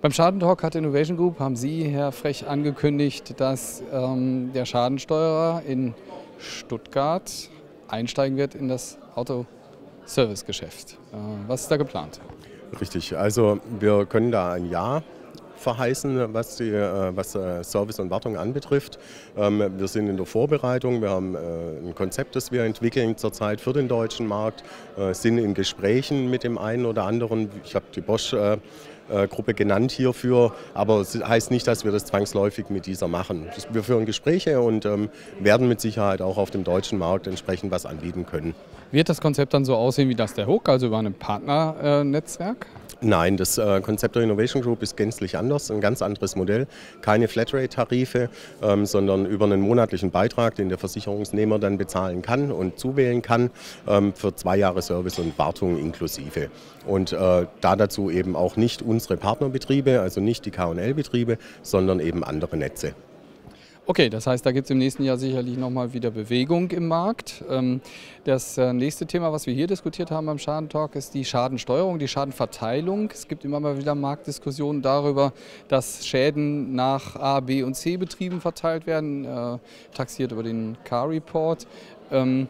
Beim Schadentalk hat Innovation Group, haben Sie, Herr Frech, angekündigt, dass ähm, der Schadensteuerer in Stuttgart einsteigen wird in das Autoservicegeschäft. Äh, was ist da geplant? Richtig, also wir können da ein Ja verheißen, was, die, äh, was äh, Service und Wartung anbetrifft. Ähm, wir sind in der Vorbereitung, wir haben ein Konzept, das wir entwickeln zurzeit für den deutschen Markt, sind in Gesprächen mit dem einen oder anderen. Ich habe die Bosch Gruppe genannt hierfür, aber es heißt nicht, dass wir das zwangsläufig mit dieser machen. Wir führen Gespräche und ähm, werden mit Sicherheit auch auf dem deutschen Markt entsprechend was anbieten können. Wird das Konzept dann so aussehen wie das der Hook, also über ein Partnernetzwerk? Nein, das äh, Konzept der Innovation Group ist gänzlich anders, ein ganz anderes Modell. Keine Flatrate-Tarife, ähm, sondern über einen monatlichen Beitrag, den der Versicherungsnehmer dann bezahlen kann und zuwählen kann, ähm, für zwei Jahre Service und Wartung inklusive. Und äh, da dazu eben auch nicht unsere Partnerbetriebe, also nicht die KL-Betriebe, sondern eben andere Netze. Okay, das heißt, da gibt es im nächsten Jahr sicherlich nochmal wieder Bewegung im Markt. Ähm, das äh, nächste Thema, was wir hier diskutiert haben beim Schadentalk, ist die Schadensteuerung, die Schadenverteilung. Es gibt immer mal wieder Marktdiskussionen darüber, dass Schäden nach A, B und C Betrieben verteilt werden, äh, taxiert über den Car Report. Ähm,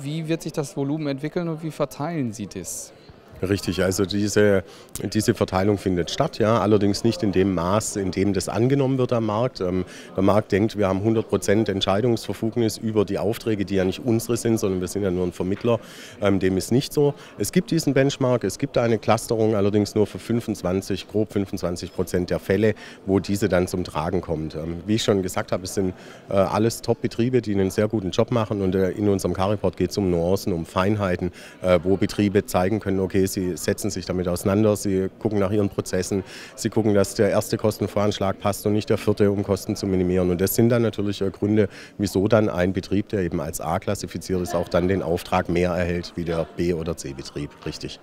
wie wird sich das Volumen entwickeln und wie verteilen Sie das? Richtig, also diese, diese Verteilung findet statt, ja, allerdings nicht in dem Maß, in dem das angenommen wird am Markt. Ähm, der Markt denkt, wir haben 100 Prozent Entscheidungsverfugnis über die Aufträge, die ja nicht unsere sind, sondern wir sind ja nur ein Vermittler. Ähm, dem ist nicht so. Es gibt diesen Benchmark, es gibt eine Clusterung, allerdings nur für 25, grob 25 Prozent der Fälle, wo diese dann zum Tragen kommt. Ähm, wie ich schon gesagt habe, es sind äh, alles Top-Betriebe, die einen sehr guten Job machen und äh, in unserem Car-Report geht es um Nuancen, um Feinheiten, äh, wo Betriebe zeigen können, okay, sie setzen sich damit auseinander, sie gucken nach ihren Prozessen, sie gucken, dass der erste Kostenvoranschlag passt und nicht der vierte, um Kosten zu minimieren. Und das sind dann natürlich äh, Gründe, wieso dann ein Betrieb, der eben als A klassifiziert ist, auch dann den Auftrag mehr erhält wie der B- oder C-Betrieb. Richtig.